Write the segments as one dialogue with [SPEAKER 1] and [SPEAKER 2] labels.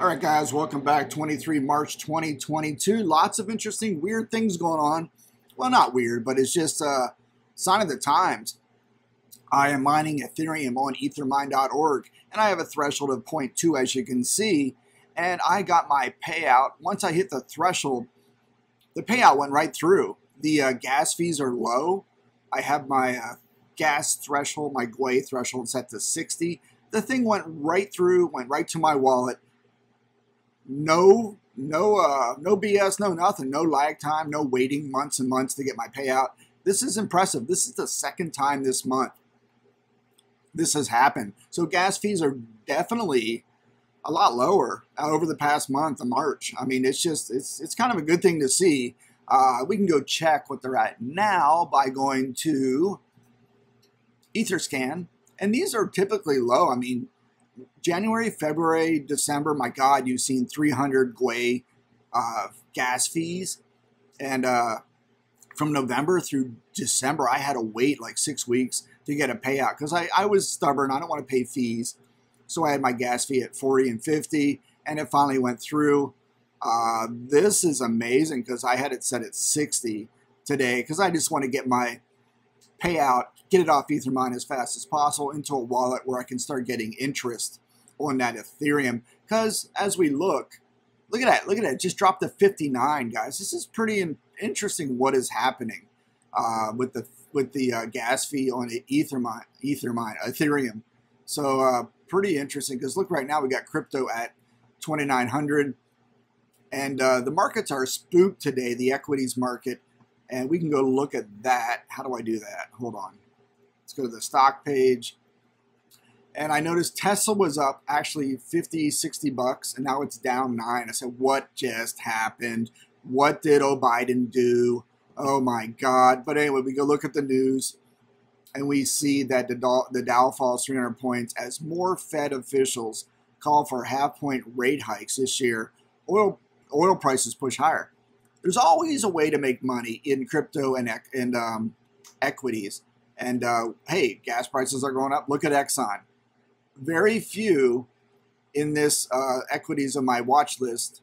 [SPEAKER 1] All right, guys, welcome back. 23 March 2022. Lots of interesting, weird things going on. Well, not weird, but it's just a sign of the times. I am mining Ethereum on ethermine.org, and I have a threshold of 0.2, as you can see. And I got my payout. Once I hit the threshold, the payout went right through. The uh, gas fees are low. I have my uh, gas threshold, my Gwei threshold set to 60. The thing went right through, went right to my wallet no no uh no BS, no nothing, no lag time, no waiting months and months to get my payout. This is impressive. This is the second time this month this has happened. So gas fees are definitely a lot lower over the past month of March. I mean, it's just it's it's kind of a good thing to see. Uh, we can go check what they're at now by going to EtherScan, and these are typically low. I mean, January, February, December, my God, you've seen 300 Gwei uh, gas fees. And uh, from November through December, I had to wait like six weeks to get a payout because I, I was stubborn. I don't want to pay fees. So I had my gas fee at 40 and 50, and it finally went through. Uh, this is amazing because I had it set at 60 today because I just want to get my payout, get it off Ethermine as fast as possible into a wallet where I can start getting interest on that Ethereum. Because as we look, look at that, look at that, just dropped to 59, guys. This is pretty interesting what is happening uh, with the with the uh, gas fee on Ethermine, Ethermine, Ethereum. So uh, pretty interesting because look right now we got crypto at 2,900, and uh, the markets are spooked today. The equities market and we can go look at that. How do I do that? Hold on. Let's go to the stock page. And I noticed Tesla was up actually 50, 60 bucks, and now it's down nine. I said, what just happened? What did O Biden do? Oh my God. But anyway, we go look at the news and we see that the Dow, the Dow falls 300 points as more Fed officials call for half point rate hikes this year. Oil, oil prices push higher there's always a way to make money in crypto and and um, equities. And uh, hey, gas prices are going up. Look at Exxon. Very few in this uh, equities on my watch list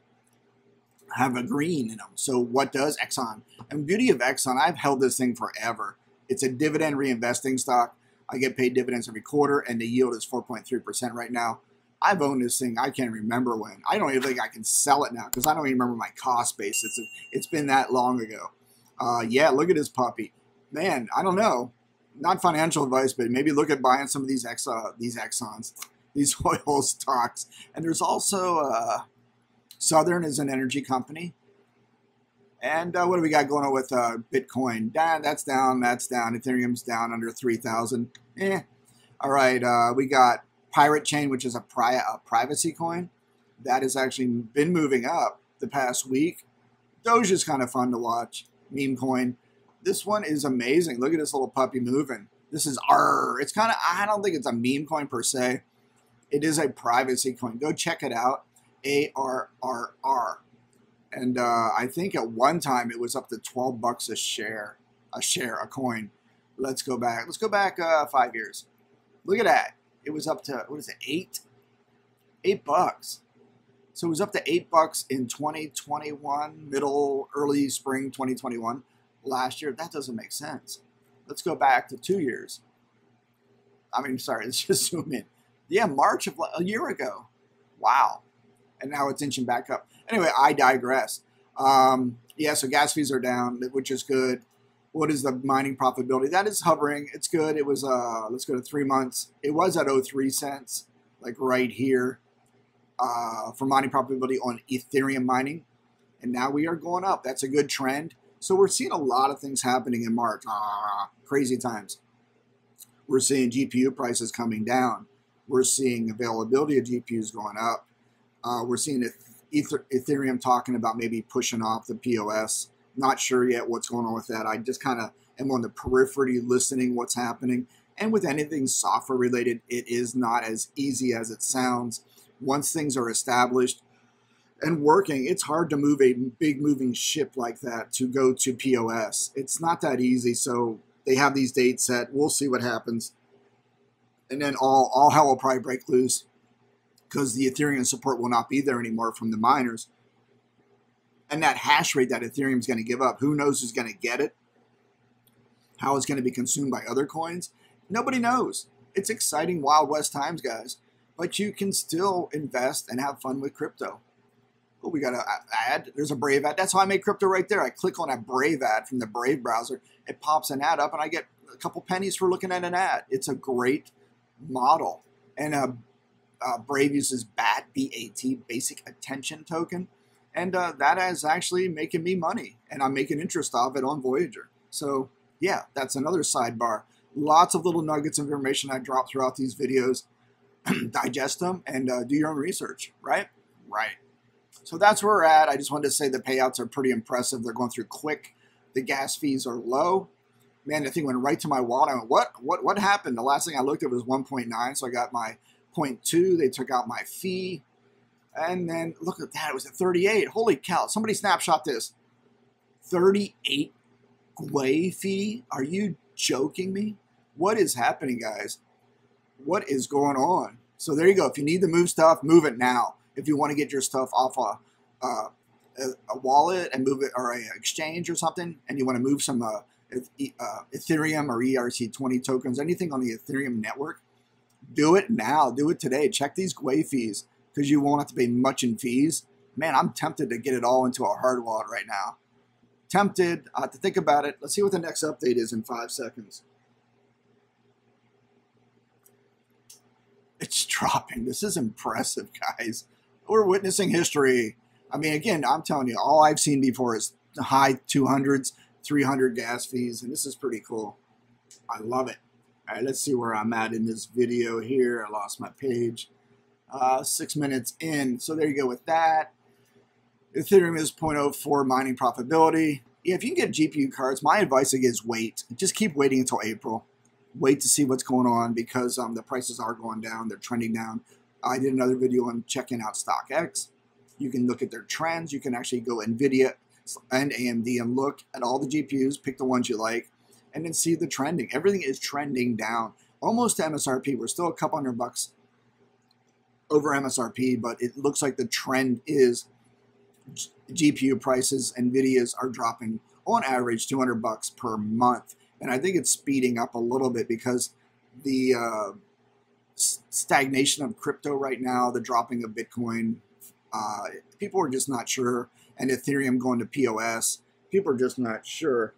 [SPEAKER 1] have a green in them. So what does Exxon? And beauty of Exxon, I've held this thing forever. It's a dividend reinvesting stock. I get paid dividends every quarter, and the yield is 4.3% right now. I've owned this thing. I can't remember when. I don't even think I can sell it now because I don't even remember my cost base. It's it's been that long ago. Uh, yeah, look at this puppy, man. I don't know. Not financial advice, but maybe look at buying some of these ex uh, these Exxons, these oil stocks. And there's also uh, Southern is an energy company. And uh, what do we got going on with uh, Bitcoin? Down, that's down, that's down. Ethereum's down under 3,000. Eh. All right, uh, we got Pirate Chain, which is a, pri- a privacy coin, that has actually been moving up the past week. Doge is kind of fun to watch. Meme coin. This one is amazing. Look at this little puppy moving. This is R. It's kind of, I don't think it's a meme coin per se. It is a privacy coin. Go check it out. A R R R. And uh, I think at one time it was up to 12 bucks a share, a share, a coin. Let's go back. Let's go back uh, five years. Look at that it was up to what is it, eight? Eight bucks. So it was up to eight bucks in 2021, middle, early spring 2021. Last year, that doesn't make sense. Let's go back to two years. I mean, sorry, let's just zoom in. Yeah, March of a year ago. Wow. And now it's inching back up. Anyway, I digress. Um, yeah, so gas fees are down, which is good what is the mining profitability? That is hovering. It's good. It was uh let's go to three months. It was at 03 cents, like right here, uh, for mining profitability on Ethereum mining. And now we are going up. That's a good trend. So we're seeing a lot of things happening in March. Ah, crazy times. We're seeing GPU prices coming down. We're seeing availability of GPUs going up. Uh, we're seeing Ethereum talking about maybe pushing off the POS not sure yet what's going on with that. I just kind of am on the periphery listening what's happening. And with anything software related, it is not as easy as it sounds. Once things are established and working, it's hard to move a big moving ship like that to go to POS. It's not that easy. So they have these dates set. We'll see what happens. And then all, all hell will probably break loose because the Ethereum support will not be there anymore from the miners. And that hash rate that Ethereum is going to give up, who knows who's going to get it? How it's going to be consumed by other coins? Nobody knows. It's exciting Wild West times, guys. But you can still invest and have fun with crypto. Oh, we got an ad. There's a Brave ad. That's how I make crypto right there. I click on a Brave ad from the Brave browser. It pops an ad up, and I get a couple pennies for looking at an ad. It's a great model. And uh, uh, Brave uses BAT, B-A-T, Basic Attention Token. And uh, that is actually making me money. And I'm making interest of it on Voyager. So, yeah, that's another sidebar. Lots of little nuggets of information I drop throughout these videos. Digest them and uh, do your own research, right? Right. So that's where we're at. I just wanted to say the payouts are pretty impressive. They're going through quick. The gas fees are low. Man, the thing went right to my wallet. I went, what? What? What happened? The last thing I looked at was 1.9, so I got my 0.2. They took out my fee, and then look at that. It was at 38. Holy cow! Somebody snapshot this. 38 Gwei fee? Are you joking me? What is happening, guys? What is going on? So there you go. If you need to move stuff, move it now if you want to get your stuff off a, a, wallet and move it or a exchange or something, and you want to move some uh, uh, Ethereum or ERC20 tokens, anything on the Ethereum network, do it now. Do it today. Check these Gwei fees because you won't have to pay much in fees. Man, I'm tempted to get it all into a hard wallet right now. Tempted. To think about it. Let's see what the next update is in five seconds. It's dropping. This is impressive, guys we're witnessing history. I mean, again, I'm telling you, all I've seen before is high 200s, 300 gas fees, and this is pretty cool. I love it. All right, let's see where I'm at in this video here. I lost my page. Uh, six minutes in. So there you go with that. Ethereum is 0.04 mining profitability. Yeah, if you can get GPU cards, my advice is wait. Just keep waiting until April. Wait to see what's going on because um, the prices are going down. They're trending down. I did another video on checking out StockX. You can look at their trends. You can actually go NVIDIA and AMD and look at all the GPUs, pick the ones you like, and then see the trending. Everything is trending down, almost to MSRP. We're still a couple hundred bucks over MSRP, but it looks like the trend is GPU prices, NVIDIA's are dropping on average 200 bucks per month. And I think it's speeding up a little bit because the uh, stagnation of crypto right now, the dropping of Bitcoin. Uh, people are just not sure. And Ethereum going to POS, people are just not sure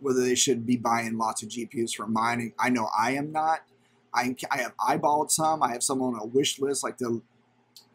[SPEAKER 1] whether they should be buying lots of GPUs for mining. I know I am not. I, I have eyeballed some. I have some on a wish list, like the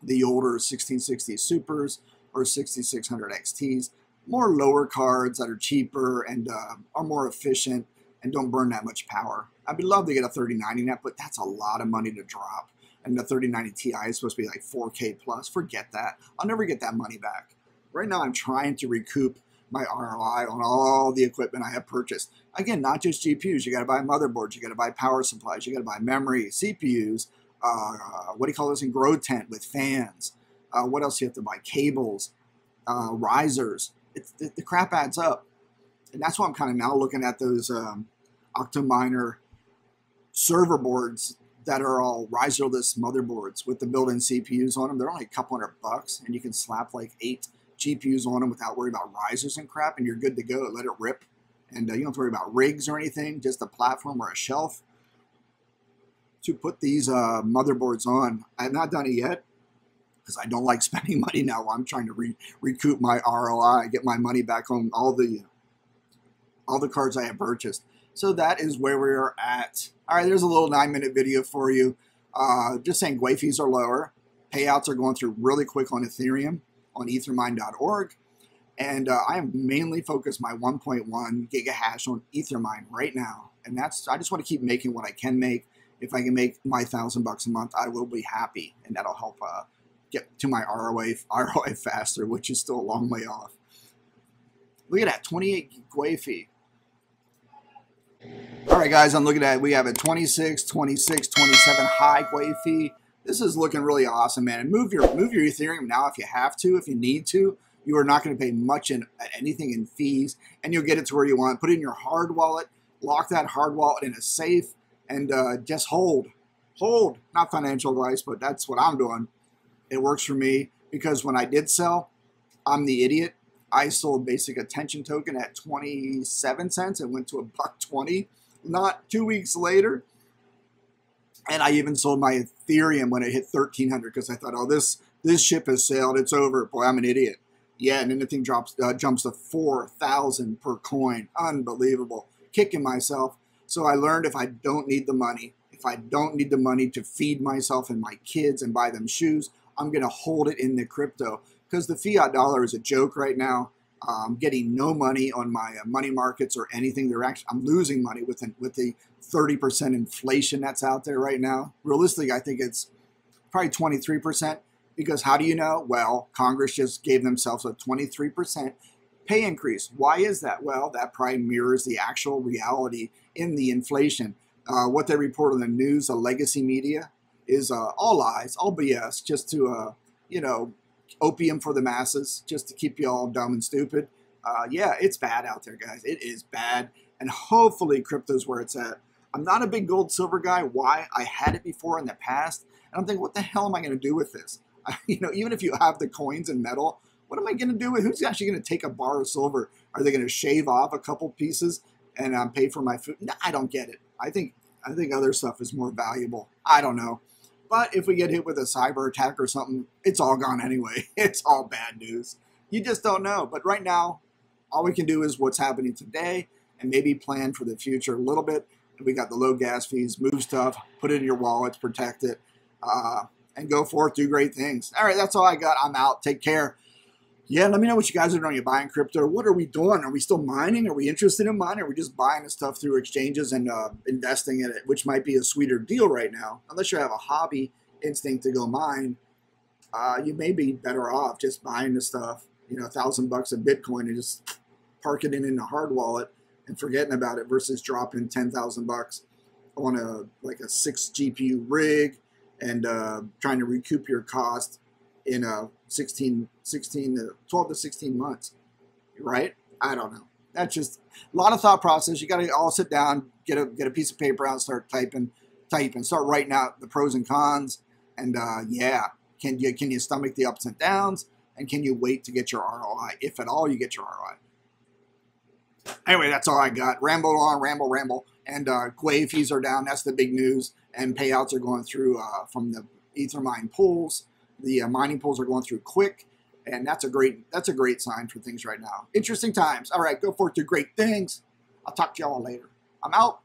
[SPEAKER 1] the older 1660 Supers or 6600 XTs, more lower cards that are cheaper and uh, are more efficient and don't burn that much power. I'd be love to get a 3090 net, but that's a lot of money to drop. And the 3090 Ti is supposed to be like 4K plus. Forget that. I'll never get that money back. Right now, I'm trying to recoup my ROI on all the equipment I have purchased. Again, not just GPUs. You got to buy motherboards. You got to buy power supplies. You got to buy memory, CPUs. Uh, what do you call this? In grow tent with fans. Uh, what else do you have to buy? Cables, uh, risers. It, the crap adds up, and that's why I'm kind of now looking at those um, Octominer server boards that are all riserless motherboards with the built-in CPUs on them. They're only a couple hundred bucks, and you can slap like eight GPUs on them without worrying about risers and crap, and you're good to go. Let it rip, and uh, you don't have to worry about rigs or anything. Just a platform or a shelf to put these uh, motherboards on. I have not done it yet because I don't like spending money now. I'm trying to re recoup my ROI, get my money back on all the all the cards I have purchased. So that is where we are at. All right, there's a little nine minute video for you. Uh, just saying Gwei fees are lower. Payouts are going through really quick on Ethereum on ethermine.org. And uh, I am mainly focused my 1.1 gigahash on Ethermine right now. And that's, I just want to keep making what I can make. If I can make my thousand bucks a month, I will be happy. And that'll help uh, get to my ROI, ROI faster, which is still a long way off. Look at that, 28 Gwei fee. All right, guys, I'm looking at. We have a 26, 26, 27 high Gwei fee. This is looking really awesome, man. And move your move your Ethereum now if you have to, if you need to. You are not going to pay much in anything in fees, and you'll get it to where you want. Put it in your hard wallet, lock that hard wallet in a safe, and uh, just hold, hold. Not financial advice, but that's what I'm doing. It works for me because when I did sell, I'm the idiot. I sold basic attention token at 27 cents. It went to a buck 20 not two weeks later. And I even sold my Ethereum when it hit 1300 because I thought, oh, this this ship has sailed. It's over. Boy, I'm an idiot. Yeah, and then the thing drops uh, jumps to 4,000 per coin. Unbelievable. Kicking myself. So I learned if I don't need the money, if I don't need the money to feed myself and my kids and buy them shoes, I'm going to hold it in the crypto because the fiat dollar is a joke right now. I'm getting no money on my uh, money markets or anything. They're actually I'm losing money with the, with the 30% inflation that's out there right now. Realistically, I think it's probably 23% because how do you know? Well, Congress just gave themselves a 23% pay increase. Why is that? Well, that probably mirrors the actual reality in the inflation. Uh, what they report on the news, the legacy media, is uh, all lies, all BS, just to, uh, you know, opium for the masses, just to keep you all dumb and stupid. Uh, yeah, it's bad out there, guys. It is bad. And hopefully, crypto's where it's at. I'm not a big gold silver guy. Why? I had it before in the past. And I'm thinking, what the hell am I going to do with this? you know, even if you have the coins and metal, what am I going to do with? Who's actually going to take a bar of silver? Are they going to shave off a couple pieces and um, pay for my food? No, I don't get it. I think I think other stuff is more valuable. I don't know. But if we get hit with a cyber attack or something, it's all gone anyway. It's all bad news. You just don't know. But right now, all we can do is what's happening today and maybe plan for the future a little bit. We got the low gas fees, move stuff, put it in your wallets, protect it, uh, and go forth, do great things. All right, that's all I got. I'm out. Take care yeah, let me know what you guys are doing. You're you buying crypto? What are we doing? Are we still mining? Are we interested in mining? Are we just buying the stuff through exchanges and uh, investing in it, which might be a sweeter deal right now? Unless you have a hobby instinct to go mine, uh, you may be better off just buying the stuff, you know, a thousand bucks of Bitcoin and just parking it in a hard wallet and forgetting about it versus dropping 10,000 bucks on a like a six GPU rig and uh, trying to recoup your cost in a 16, 16 to 12 to 16 months, right? I don't know. That's just a lot of thought process. You got to all sit down, get a get a piece of paper out, start typing, typing, start writing out the pros and cons, and uh, yeah, can you can you stomach the ups and downs, and can you wait to get your ROI, if at all you get your ROI. Anyway, that's all I got. Ramble on, ramble, ramble, and uh, Gwei fees are down. That's the big news, and payouts are going through uh, from the Ethermine pools. The uh, mining pools are going through quick, and that's a great that's a great sign for things right now. Interesting times. All right, go forth, do great things. I'll talk to y'all later. I'm out.